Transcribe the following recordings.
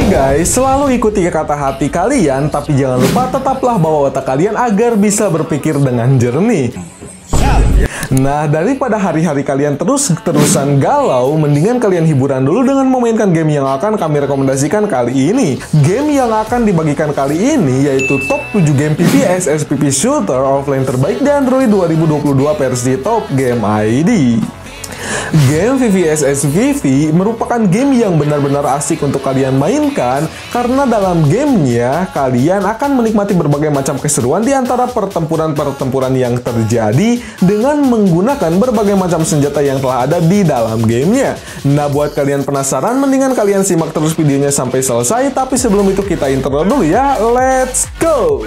Oke guys, selalu ikuti kata hati kalian, tapi jangan lupa tetaplah bawa otak kalian agar bisa berpikir dengan jernih. Nah, daripada hari-hari kalian terus-terusan galau, mendingan kalian hiburan dulu dengan memainkan game yang akan kami rekomendasikan kali ini. Game yang akan dibagikan kali ini yaitu top 7 game PPS SPP Shooter offline terbaik di Android 2022 versi Top Game ID. Game VVS SVV merupakan game yang benar-benar asik untuk kalian mainkan karena dalam gamenya kalian akan menikmati berbagai macam keseruan di antara pertempuran-pertempuran yang terjadi dengan menggunakan berbagai macam senjata yang telah ada di dalam gamenya. Nah buat kalian penasaran mendingan kalian simak terus videonya sampai selesai tapi sebelum itu kita intro dulu ya, let's go!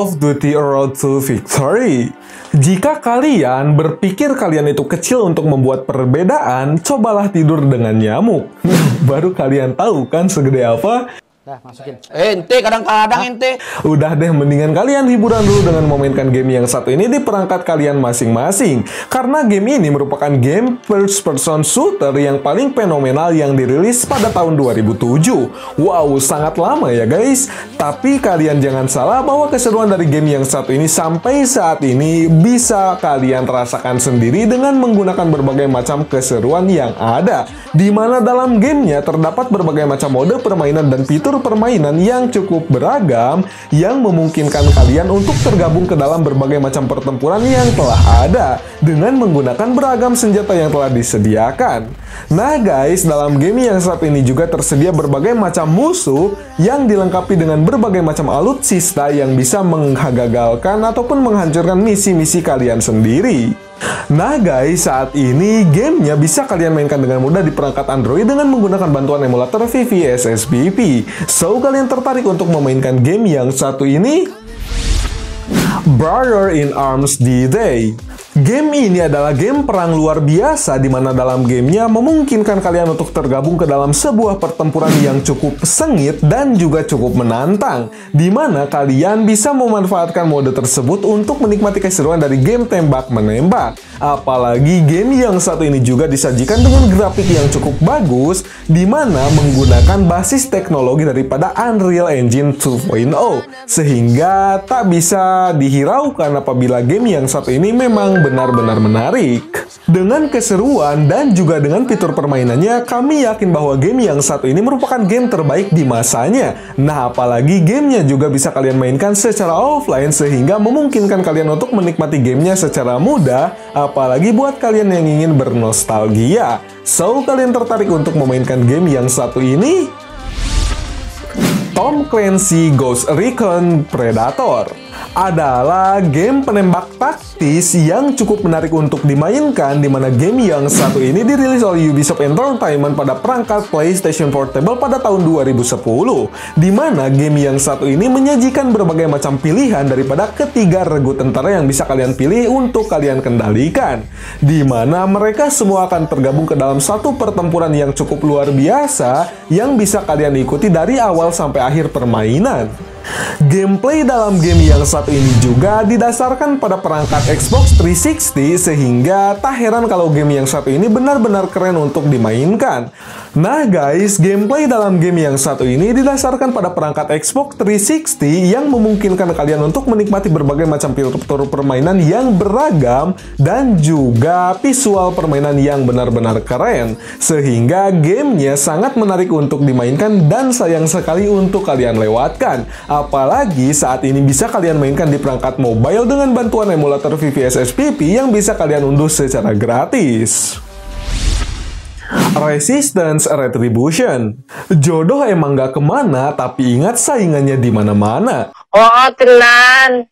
Of Duty Road to Victory. Jika kalian berpikir kalian itu kecil untuk membuat perbedaan, cobalah tidur dengan nyamuk. Baru kalian tahu kan segede apa? Dah, masukin. Eh, ente kadang-kadang ente. Udah deh, mendingan kalian hiburan dulu dengan memainkan game yang satu ini di perangkat kalian masing-masing. Karena game ini merupakan game first person shooter yang paling fenomenal yang dirilis pada tahun 2007. Wow, sangat lama ya guys. Tapi kalian jangan salah bahwa keseruan dari game yang satu ini sampai saat ini bisa kalian rasakan sendiri dengan menggunakan berbagai macam keseruan yang ada. Di mana dalam gamenya terdapat berbagai macam mode permainan dan fitur permainan yang cukup beragam yang memungkinkan kalian untuk tergabung ke dalam berbagai macam pertempuran yang telah ada dengan menggunakan beragam senjata yang telah disediakan. Nah guys, dalam game yang saat ini juga tersedia berbagai macam musuh yang dilengkapi dengan berbagai macam alutsista yang bisa menghagagalkan ataupun menghancurkan misi-misi kalian sendiri. Nah guys, saat ini gamenya bisa kalian mainkan dengan mudah di perangkat Android dengan menggunakan bantuan emulator VVS SPP. So, kalian tertarik untuk memainkan game yang satu ini? Brother in Arms D-Day Game ini adalah game perang luar biasa di mana dalam gamenya memungkinkan kalian untuk tergabung ke dalam sebuah pertempuran yang cukup sengit dan juga cukup menantang di mana kalian bisa memanfaatkan mode tersebut untuk menikmati keseruan dari game tembak-menembak. Apalagi game yang satu ini juga disajikan dengan grafik yang cukup bagus di mana menggunakan basis teknologi daripada Unreal Engine 2.0 sehingga tak bisa dihiraukan apabila game yang satu ini memang benar-benar menarik. Dengan keseruan dan juga dengan fitur permainannya, kami yakin bahwa game yang satu ini merupakan game terbaik di masanya. Nah, apalagi gamenya juga bisa kalian mainkan secara offline sehingga memungkinkan kalian untuk menikmati gamenya secara mudah, apalagi buat kalian yang ingin bernostalgia. So, kalian tertarik untuk memainkan game yang satu ini? Tom Clancy Ghost Recon Predator adalah game penembak taktis yang cukup menarik untuk dimainkan di mana game yang satu ini dirilis oleh Ubisoft Entertainment pada perangkat PlayStation Portable pada tahun 2010 di mana game yang satu ini menyajikan berbagai macam pilihan daripada ketiga regu tentara yang bisa kalian pilih untuk kalian kendalikan di mana mereka semua akan tergabung ke dalam satu pertempuran yang cukup luar biasa yang bisa kalian ikuti dari awal sampai akhir permainan. Gameplay dalam game yang satu ini juga didasarkan pada perangkat Xbox 360 sehingga tak heran kalau game yang satu ini benar-benar keren untuk dimainkan. Nah guys, gameplay dalam game yang satu ini didasarkan pada perangkat Xbox 360 yang memungkinkan kalian untuk menikmati berbagai macam fitur permainan yang beragam dan juga visual permainan yang benar-benar keren. Sehingga gamenya sangat menarik untuk dimainkan dan sayang sekali untuk kalian lewatkan. Apalagi saat ini bisa kalian mainkan di perangkat mobile dengan bantuan emulator VVS SPP yang bisa kalian unduh secara gratis. Resistance Retribution. Jodoh emang gak ke mana, tapi ingat saingannya di mana-mana. Oh, tenan.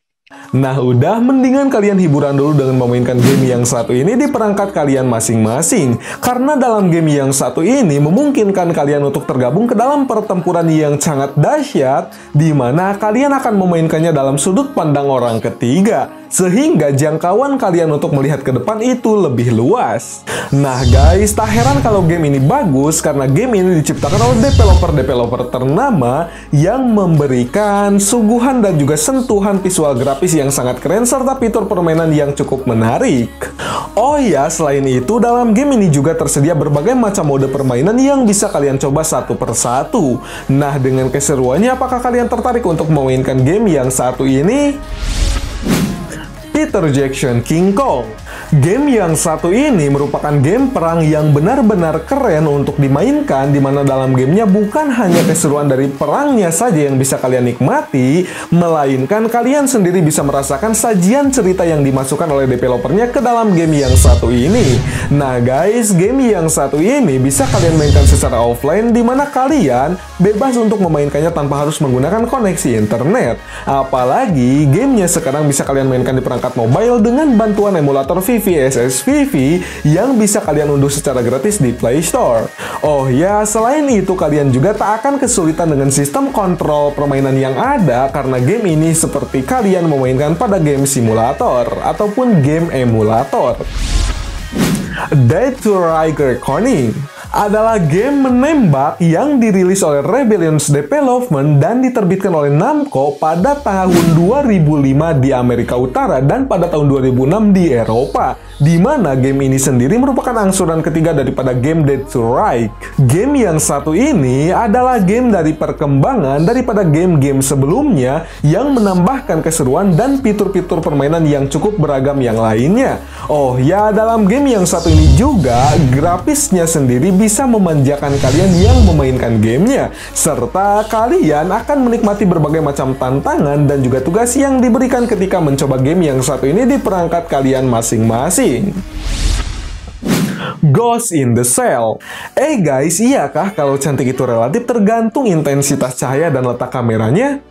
Nah udah, mendingan kalian hiburan dulu dengan memainkan game yang satu ini di perangkat kalian masing-masing. Karena dalam game yang satu ini memungkinkan kalian untuk tergabung ke dalam pertempuran yang sangat dahsyat, di mana kalian akan memainkannya dalam sudut pandang orang ketiga. Sehingga jangkauan kalian untuk melihat ke depan itu lebih luas. Nah guys, tak heran kalau game ini bagus karena game ini diciptakan oleh developer-developer ternama yang memberikan suguhan dan juga sentuhan visual grafis yang sangat keren serta fitur permainan yang cukup menarik. Oh ya, selain itu dalam game ini juga tersedia berbagai macam mode permainan yang bisa kalian coba satu persatu. Nah, dengan keseruannya apakah kalian tertarik untuk memainkan game yang satu ini? Peter Jackson King Kong Game yang satu ini merupakan game perang yang benar-benar keren untuk dimainkan di mana dalam gamenya bukan hanya keseruan dari perangnya saja yang bisa kalian nikmati, melainkan kalian sendiri bisa merasakan sajian cerita yang dimasukkan oleh developernya ke dalam game yang satu ini. Nah guys, game yang satu ini bisa kalian mainkan secara offline di mana kalian bebas untuk memainkannya tanpa harus menggunakan koneksi internet. Apalagi gamenya sekarang bisa kalian mainkan di perangkat mobile dengan bantuan emulator VVSS VV yang bisa kalian unduh secara gratis di Play Store. Oh ya, selain itu kalian juga tak akan kesulitan dengan sistem kontrol permainan yang ada karena game ini seperti kalian memainkan pada game simulator ataupun game emulator. Dead to Riker Reckoning adalah game menembak yang dirilis oleh Rebellions Development dan diterbitkan oleh Namco pada tahun 2005 di Amerika Utara dan pada tahun 2006 di Eropa di mana game ini sendiri merupakan angsuran ketiga daripada game Dead to Right. Game yang satu ini adalah game dari perkembangan daripada game-game sebelumnya yang menambahkan keseruan dan fitur-fitur permainan yang cukup beragam yang lainnya. Oh ya, dalam game yang satu ini juga grafisnya sendiri bisa memanjakan kalian yang memainkan gamenya, serta kalian akan menikmati berbagai macam tantangan dan juga tugas yang diberikan ketika mencoba game yang satu ini di perangkat kalian masing-masing. Ghost in the Cell. Eh guys, iyakah kalau cantik itu relatif tergantung intensitas cahaya dan letak kameranya?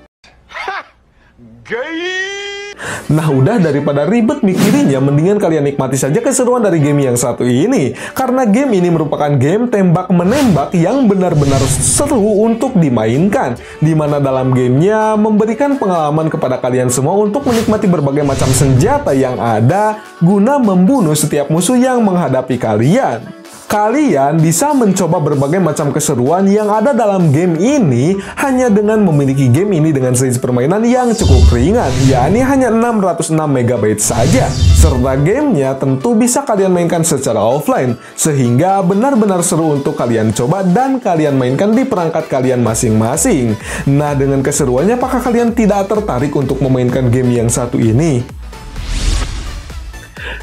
Nah udah daripada ribet mikirinya, mendingan kalian nikmati saja keseruan dari game yang satu ini. Karena game ini merupakan game tembak-menembak yang benar-benar seru untuk dimainkan. Di mana dalam gamenya memberikan pengalaman kepada kalian semua untuk menikmati berbagai macam senjata yang ada guna membunuh setiap musuh yang menghadapi kalian. Kalian bisa mencoba berbagai macam keseruan yang ada dalam game ini hanya dengan memiliki game ini dengan size permainan yang cukup ringan, yakni hanya 606 MB saja. Serta gamenya tentu bisa kalian mainkan secara offline, sehingga benar-benar seru untuk kalian coba dan kalian mainkan di perangkat kalian masing-masing. Nah, dengan keseruannya apakah kalian tidak tertarik untuk memainkan game yang satu ini?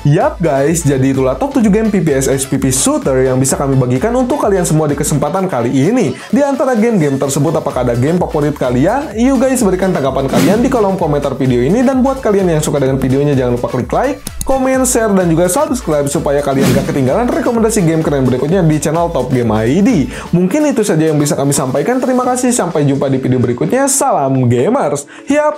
Yap guys, jadi itulah top 7 game PPS HPP Shooter yang bisa kami bagikan untuk kalian semua di kesempatan kali ini. Di antara game-game tersebut, apakah ada game favorit kalian? You guys berikan tanggapan kalian di kolom komentar video ini dan buat kalian yang suka dengan videonya jangan lupa klik like, komen, share, dan juga subscribe supaya kalian gak ketinggalan rekomendasi game keren berikutnya di channel Top Game ID. Mungkin itu saja yang bisa kami sampaikan. Terima kasih, sampai jumpa di video berikutnya. Salam gamers. Yap.